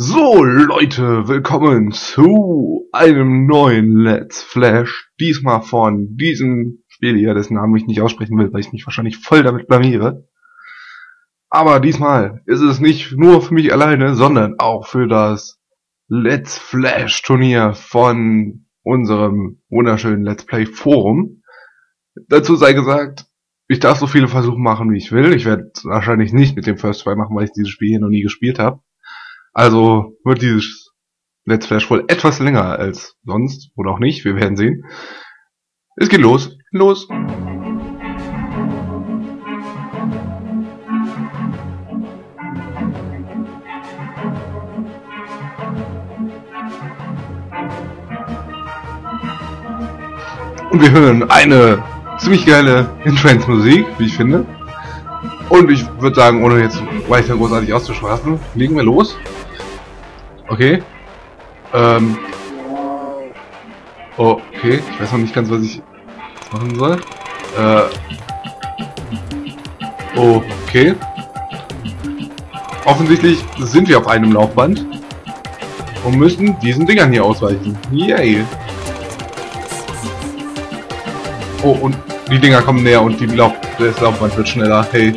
So, Leute, willkommen zu einem neuen Let's Flash. Diesmal von diesem Spiel hier, dessen Namen ich nicht aussprechen will, weil ich mich wahrscheinlich voll damit blamiere. Aber diesmal ist es nicht nur für mich alleine, sondern auch für das Let's Flash Turnier von unserem wunderschönen Let's Play Forum. Dazu sei gesagt, ich darf so viele Versuche machen, wie ich will. Ich werde wahrscheinlich nicht mit dem First Try machen, weil ich dieses Spiel hier noch nie gespielt habe. Also wird dieses Let's Flash wohl etwas länger als sonst. Oder auch nicht, wir werden sehen. Es geht los. Los! Und wir hören eine ziemlich geile Entrance-Musik, wie ich finde. Und ich würde sagen, ohne jetzt weiter großartig auszuschwafen, legen wir los. Okay. Ähm. Okay, ich weiß noch nicht ganz, was ich machen soll. Äh. Okay. Offensichtlich sind wir auf einem Laufband und müssen diesen Dingern hier ausweichen. Yay. Oh, und die Dinger kommen näher und die Lauf das Laufband wird schneller. Hey.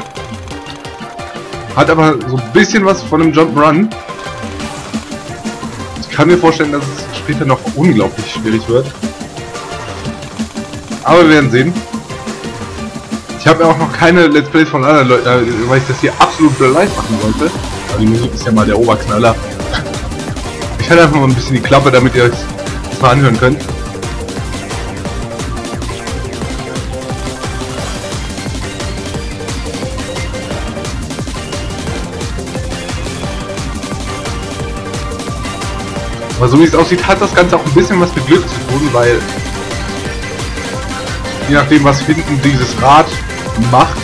Hat aber so ein bisschen was von einem Jump Run. Kann mir vorstellen, dass es später noch unglaublich schwierig wird. Aber wir werden sehen. Ich habe auch noch keine Let's Plays von anderen Leuten, äh, weil ich das hier absolut live machen wollte. Aber die Musik ist ja mal der Oberknaller. Ich halte einfach mal ein bisschen die Klappe, damit ihr euch das mal anhören könnt. Aber so wie es aussieht, hat das Ganze auch ein bisschen was mit Glück zu tun, weil je nachdem, was hinten dieses Rad macht,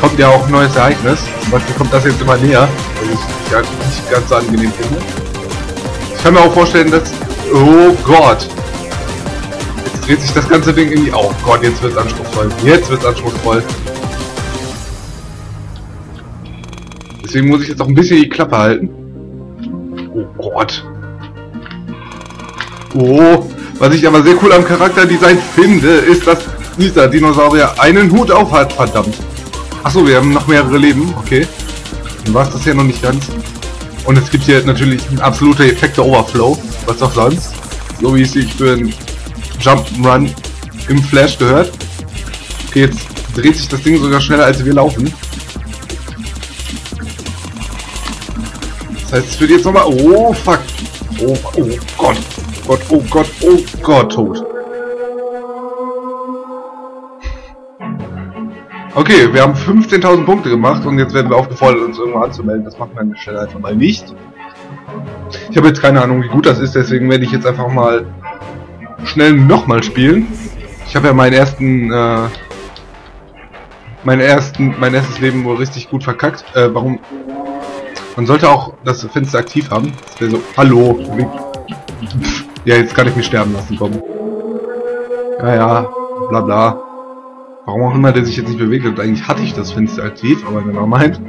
kommt ja auch ein neues Ereignis. Zum Beispiel kommt das jetzt immer näher, was ich ja nicht ganz so angenehm finde. Ich kann mir auch vorstellen, dass... Oh Gott! Jetzt dreht sich das ganze Ding in die... Oh Gott, jetzt wird es anspruchsvoll. Jetzt wird es anspruchsvoll. Deswegen muss ich jetzt auch ein bisschen die Klappe halten. Gott. Oh, was ich aber sehr cool am Charakterdesign finde, ist, dass dieser Dinosaurier einen Hut auf hat, verdammt. Achso, wir haben noch mehrere Leben, okay. Dann war es das ja noch nicht ganz. Und es gibt hier natürlich ein absoluter Effekte Overflow, was auch sonst. So wie es sich für einen Jump'n'Run im Flash gehört. Okay, jetzt dreht sich das Ding sogar schneller als wir laufen. Das heißt, es wird jetzt nochmal... Oh, fuck. Oh, oh Gott. Oh Gott, oh Gott, oh Gott, tot. Okay, wir haben 15.000 Punkte gemacht und jetzt werden wir aufgefordert, uns irgendwo anzumelden. Das machen wir an der Stelle einfach mal nicht. Ich habe jetzt keine Ahnung, wie gut das ist, deswegen werde ich jetzt einfach mal schnell nochmal spielen. Ich habe ja meinen ersten, äh, meinen ersten, mein erstes Leben wohl richtig gut verkackt. Äh, warum man sollte auch das Fenster aktiv haben. Das wäre so, hallo. Ja, jetzt kann ich mich sterben lassen, komm. Ja, ja, bla bla. Warum auch immer der sich jetzt nicht bewegt hat. Eigentlich hatte ich das Fenster aktiv, aber genau meint.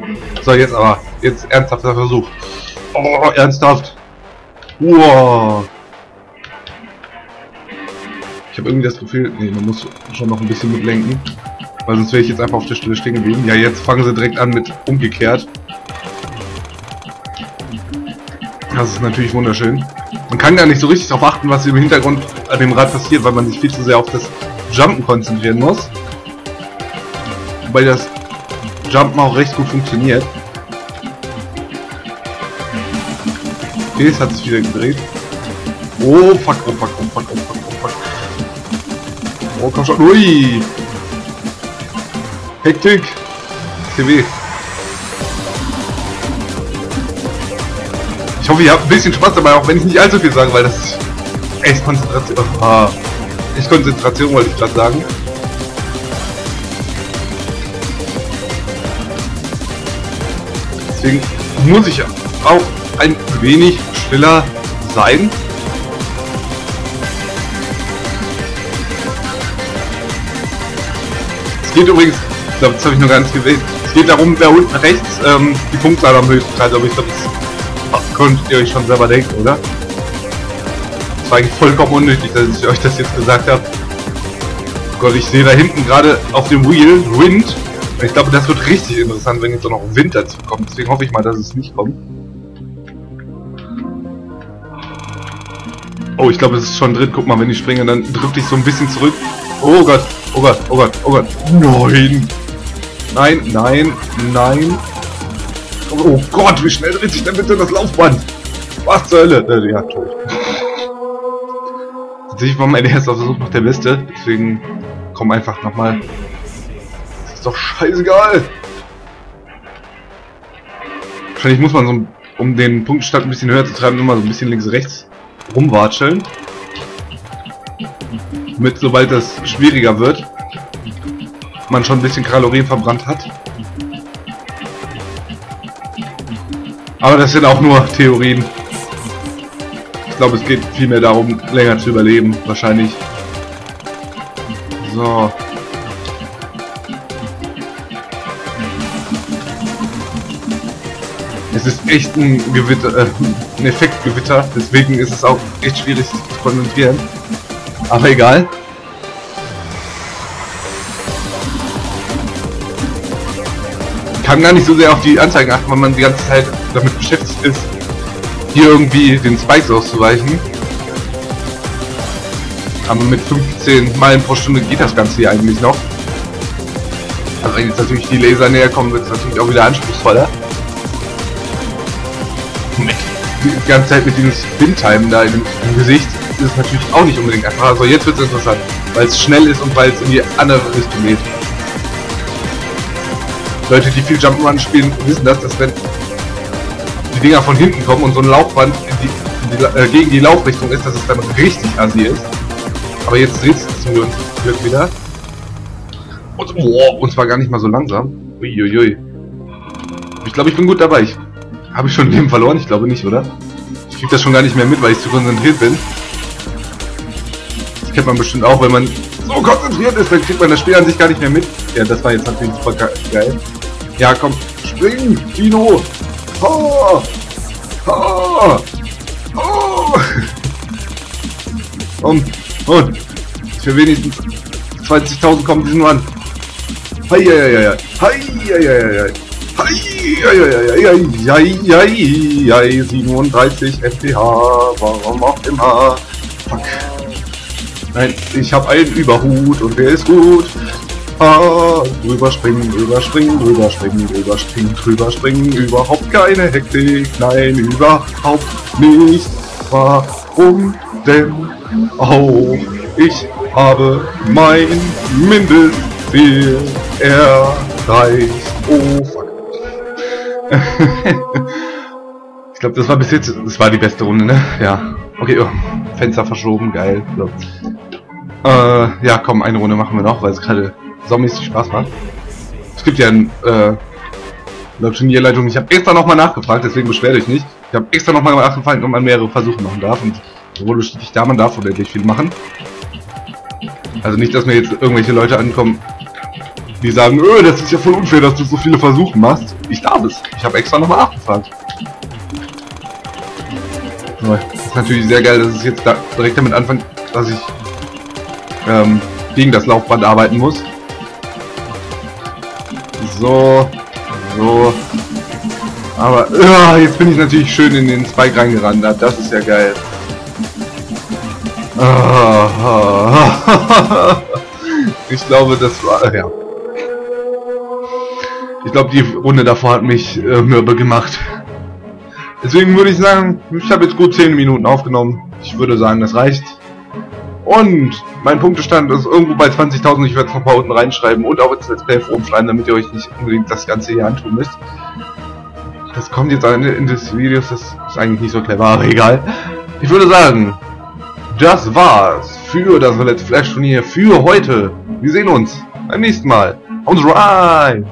So, jetzt aber. Jetzt ernsthafter Versuch. Oh, ernsthaft. Wow. Ich habe irgendwie das Gefühl, nee, man muss schon noch ein bisschen mitlenken. Weil sonst wäre ich jetzt einfach auf der Stelle stehen geblieben. Ja, jetzt fangen sie direkt an mit umgekehrt. Das ist natürlich wunderschön. Man kann gar nicht so richtig darauf achten, was im Hintergrund an dem Rad passiert, weil man sich viel zu sehr auf das Jumpen konzentrieren muss. Wobei das Jumpen auch recht gut funktioniert. Okay, es hat sich wieder gedreht. Oh fuck, oh fuck, oh fuck, oh fuck, oh fuck. Oh komm schon, ui! Hektik! TV. Hoffe, ihr habt ein bisschen Spaß dabei, auch wenn ich nicht allzu viel sage, weil das ist echt Konzentration. Oh, echt Konzentration wollte ich gerade sagen. Deswegen muss ich auch ein wenig stiller sein. Es geht übrigens, ich glaube, das habe ich noch gar nicht gesehen. Es geht darum, wer unten rechts ähm, die Punktzahl am höchsten hat, aber ich glaube, das konntet ihr euch schon selber denken, oder? Das war eigentlich vollkommen unnötig, dass ich euch das jetzt gesagt habe. Gott, ich sehe da hinten gerade auf dem Wheel Wind. Ich glaube, das wird richtig interessant, wenn jetzt auch noch Wind dazu kommt. Deswegen hoffe ich mal, dass es nicht kommt. Oh, ich glaube, es ist schon drin. Guck mal, wenn ich springe, dann drückt dich so ein bisschen zurück. Oh Gott, oh Gott, oh Gott, oh Gott. Nein. Nein, nein, nein. Oh Gott, wie schnell dreht sich denn bitte das Laufband? Was zur Hölle? Äh, ja, tot. Tatsächlich war mein erster Versuch noch der beste, deswegen komm einfach nochmal. Das ist doch scheißegal. Wahrscheinlich muss man so, um den Punktstand ein bisschen höher zu treiben, immer so ein bisschen links rechts rumwatscheln. Mit sobald das schwieriger wird, man schon ein bisschen Kalorien verbrannt hat. Aber das sind auch nur Theorien. Ich glaube, es geht vielmehr darum, länger zu überleben, wahrscheinlich. So. Es ist echt ein Gewitter, äh, ein Effektgewitter, deswegen ist es auch echt schwierig zu konzentrieren. Aber egal. Kann gar nicht so sehr auf die Anzeigen achten, weil man die ganze Zeit damit beschäftigt ist, hier irgendwie den Spikes auszuweichen. Aber mit 15 Meilen pro Stunde geht das Ganze hier eigentlich noch. Also wenn jetzt natürlich die Laser näher kommen, wird es natürlich auch wieder anspruchsvoller. Die ganze Zeit mit diesem Spin-Time da im, im, Gesicht ist es natürlich auch nicht unbedingt einfach. Also jetzt wird es interessant, weil es schnell ist und weil es in die andere Richtung geht. Leute, die viel Jump'n'Run spielen, wissen das, dass wenn die Dinger von hinten kommen und so ein Laufband in die, in die, äh, gegen die Laufrichtung ist, dass es dann richtig assi ist. Aber jetzt dreht es zum Glück wieder. Und, oh, und zwar gar nicht mal so langsam. Uiuiui. Ich glaube, ich bin gut dabei. Habe ich schon Leben verloren? Ich glaube nicht, oder? Ich krieg das schon gar nicht mehr mit, weil ich zu konzentriert bin. Das kennt man bestimmt auch, wenn man so konzentriert ist, dann kriegt man das Spiel an sich gar nicht mehr mit. Ja, das war jetzt natürlich super geil. Ja, komm, spring, Dino! Oh! Oh! Oh! Und, und, für wenigstens 20.000 kommen diesen an. Hei, hei, hei, hei, hei, hei, hei, hei, 37 FPH, warum auch immer. Fuck. Nein, ich habe einen Überhut und der ist gut. Ah, drüber springen, drüber springen, drüber springen. Überhaupt keine Hektik, nein, überhaupt nicht. Warum denn auch? Ich habe mein Mindestziel erreicht. Oh, fuck. ich glaube, das war bis jetzt, das war die beste Runde, ne? Ja. Okay, oh. Fenster verschoben, geil. So. Äh, ja, komm, eine Runde machen wir noch, weil es gerade saumäßig Spaß macht. Es gibt ja ein, äh, laut Turnierleitung, ich habe extra nochmal nachgefragt, deswegen beschwert euch nicht. Ich habe extra nochmal nachgefragt, ob man mehrere Versuche machen darf und sowohl bestätigt da, man darf unendlich viel machen. Also nicht, dass mir jetzt irgendwelche Leute ankommen, die sagen, öh, das ist ja voll unfair, dass du so viele Versuche machst. Ich darf es. Ich habe extra nochmal nachgefragt. Das ist natürlich sehr geil, dass es jetzt da direkt damit anfängt, dass ich ähm, gegen das Laufband arbeiten muss. So, so. Aber uh, jetzt bin ich natürlich schön in den Spike reingerandert. Das ist ja geil. Ich glaube, das war ja. Ich glaube, die Runde davor hat mich äh, mürbe gemacht. Deswegen würde ich sagen, ich habe jetzt gut 10 Minuten aufgenommen. Ich würde sagen, das reicht. Und mein Punktestand ist irgendwo bei 20.000. Ich werde es noch mal unten reinschreiben und auch ins Let's Play rumschreiben, damit ihr euch nicht unbedingt das Ganze hier antun müsst. Das kommt jetzt am Ende des Videos. Das ist eigentlich nicht so clever, aber egal. Ich würde sagen, das war's für das Let's Flash Turnier für heute. Wir sehen uns beim nächsten Mal. Und rein!